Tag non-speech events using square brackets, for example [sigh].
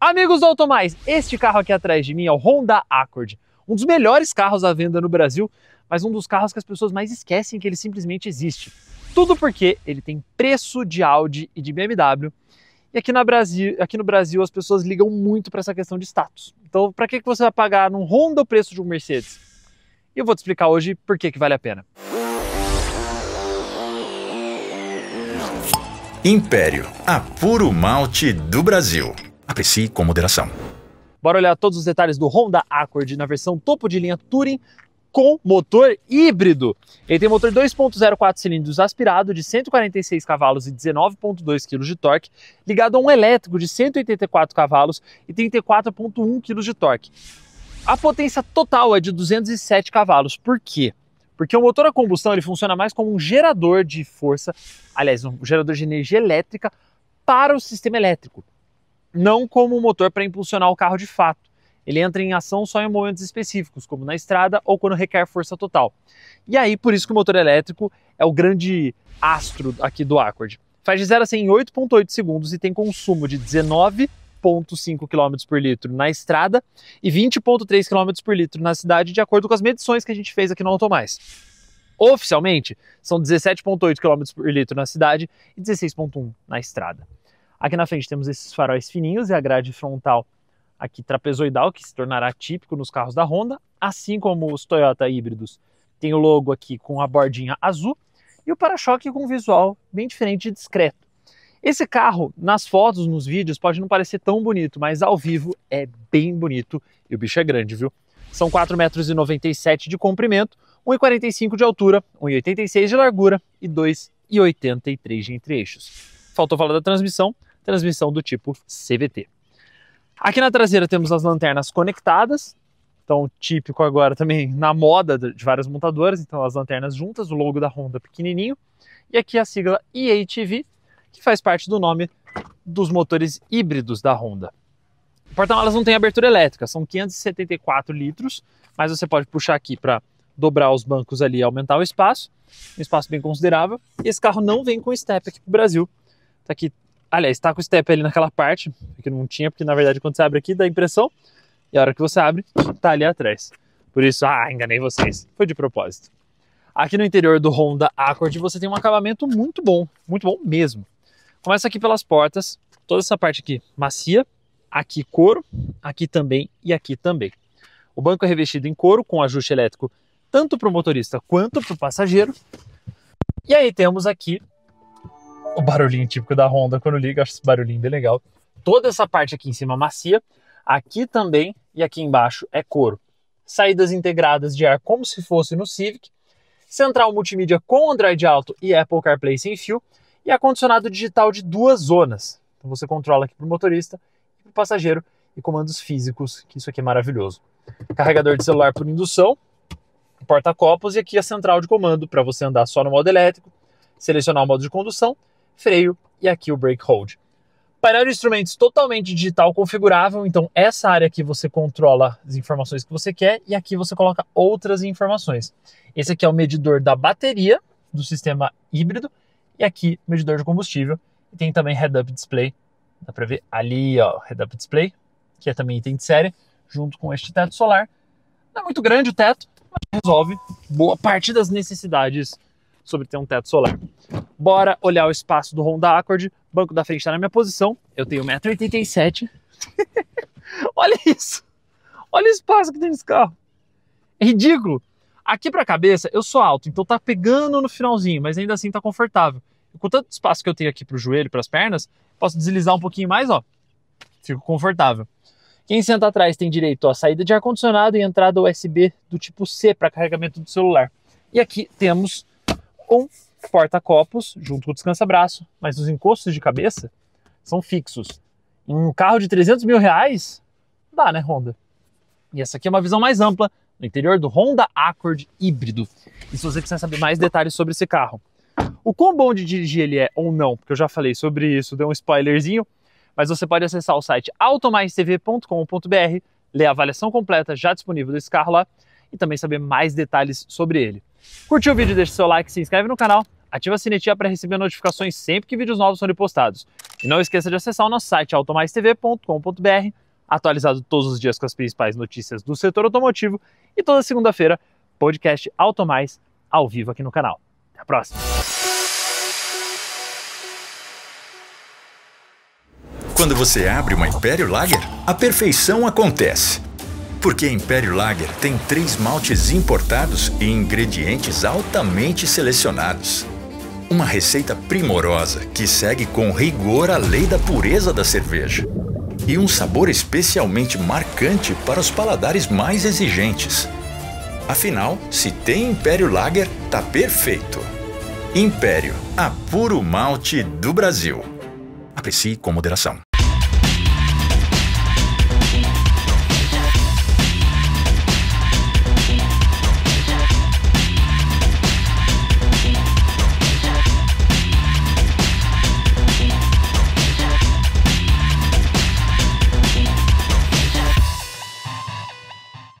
Amigos do Automais, este carro aqui atrás de mim é o Honda Accord, um dos melhores carros à venda no Brasil, mas um dos carros que as pessoas mais esquecem que ele simplesmente existe. Tudo porque ele tem preço de Audi e de BMW. E aqui, na Brasil, aqui no Brasil as pessoas ligam muito para essa questão de status. Então, para que você vai pagar num Honda o preço de um Mercedes? E eu vou te explicar hoje por que, vale a pena. Império, a puro malte do Brasil. Aprecie com moderação. Bora olhar todos os detalhes do Honda Accord na versão topo de linha Touring com motor híbrido. Ele tem motor 2.0 4 cilindros aspirado de 146 cavalos e 19.2 kg de torque, ligado a um elétrico de 184 cavalos e 34.1 kg de torque. A potência total é de 207 cavalos. Por quê? Porque o motor a combustão ele funciona mais como um gerador de força, aliás, um gerador de energia elétrica para o sistema elétrico não como um motor para impulsionar o carro de fato. Ele entra em ação só em momentos específicos, como na estrada ou quando requer força total. E aí, por isso que o motor elétrico é o grande astro aqui do Accord. Faz de 0 a 100 em 8.8 segundos e tem consumo de 19,5 km por litro na estrada e 20,3 km por litro na cidade, de acordo com as medições que a gente fez aqui no Automais. Oficialmente, são 17,8 km por litro na cidade e 16,1 na estrada. Aqui na frente temos esses faróis fininhos e a grade frontal aqui trapezoidal, que se tornará típico nos carros da Honda, assim como os Toyota híbridos. Tem o logo aqui com a bordinha azul e o para-choque com um visual bem diferente e discreto. Esse carro, nas fotos, nos vídeos, pode não parecer tão bonito, mas ao vivo é bem bonito e o bicho é grande, viu? São 4,97 metros de comprimento, 1,45 de altura, 1,86 de largura e 2,83 de entre-eixos. Faltou falar da transmissão, transmissão do tipo CVT. Aqui na traseira temos as lanternas conectadas, então típico agora também na moda de várias montadoras, então as lanternas juntas, o logo da Honda pequenininho, e aqui a sigla EATV, que faz parte do nome dos motores híbridos da Honda. O porta-malas não tem abertura elétrica, são 574 litros, mas você pode puxar aqui para dobrar os bancos ali e aumentar o espaço, um espaço bem considerável. E esse carro não vem com step aqui para o Brasil, tá aqui Aliás, está com o step ali naquela parte, que não tinha, porque na verdade quando você abre aqui dá impressão, e a hora que você abre, tá ali atrás. Por isso, ah, enganei vocês. Foi de propósito. Aqui no interior do Honda Accord você tem um acabamento muito bom, muito bom mesmo. Começa aqui pelas portas, toda essa parte aqui macia, aqui couro, aqui também e aqui também. O banco é revestido em couro com ajuste elétrico tanto para o motorista quanto para o passageiro. E aí temos aqui o barulhinho típico da Honda quando liga, acho esse barulhinho bem legal. Toda essa parte aqui em cima macia, aqui também e aqui embaixo é couro. Saídas integradas de ar como se fosse no Civic, central multimídia com Android Auto e Apple CarPlay sem fio e ar-condicionado digital de duas zonas. Então você controla aqui para o motorista e para o passageiro e comandos físicos, que isso aqui é maravilhoso. Carregador de celular por indução, porta-copos e aqui a central de comando para você andar só no modo elétrico, selecionar o modo de condução freio e aqui o brake hold. Painel de instrumentos totalmente digital configurável, então essa área aqui você controla as informações que você quer e aqui você coloca outras informações. Esse aqui é o medidor da bateria do sistema híbrido e aqui medidor de combustível. E tem também head-up display, dá para ver ali, ó, head-up display, que é também item de série, junto com este teto solar. Não é muito grande o teto, mas resolve boa parte das necessidades sobre ter um teto solar. Bora olhar o espaço do Honda Accord. O banco da frente está na minha posição. Eu tenho 1,87m. [laughs] Olha isso. Olha o espaço que tem nesse carro. É ridículo. Aqui para a cabeça, eu sou alto, então tá pegando no finalzinho, mas ainda assim tá confortável. E com tanto espaço que eu tenho aqui pro joelho, para as pernas, posso deslizar um pouquinho mais, ó. Fico confortável. Quem senta atrás tem direito à saída de ar-condicionado e entrada USB do tipo C para carregamento do celular. E aqui temos um porta-copos junto com o descansa-braço, mas os encostos de cabeça são fixos. Em um carro de 300 mil reais, dá, né, Honda? E essa aqui é uma visão mais ampla no interior do Honda Accord híbrido. E se você quiser saber mais detalhes sobre esse carro, o quão bom de dirigir ele é ou não, porque eu já falei sobre isso, deu um spoilerzinho, mas você pode acessar o site automaistv.com.br, ler a avaliação completa já disponível desse carro lá e também saber mais detalhes sobre ele. Curtiu o vídeo, deixa seu like, se inscreve no canal. Ativa a sinetinha para receber notificações sempre que vídeos novos forem postados. E não esqueça de acessar o nosso site automaistv.com.br, atualizado todos os dias com as principais notícias do setor automotivo e toda segunda-feira, podcast Automais ao vivo aqui no canal. Até a próxima! Quando você abre uma Império Lager, a perfeição acontece. Porque Império Lager tem três maltes importados e ingredientes altamente selecionados. Uma receita primorosa que segue com rigor a lei da pureza da cerveja. E um sabor especialmente marcante para os paladares mais exigentes. Afinal, se tem Império Lager, tá perfeito. Império, a puro malte do Brasil. Aprecie com moderação.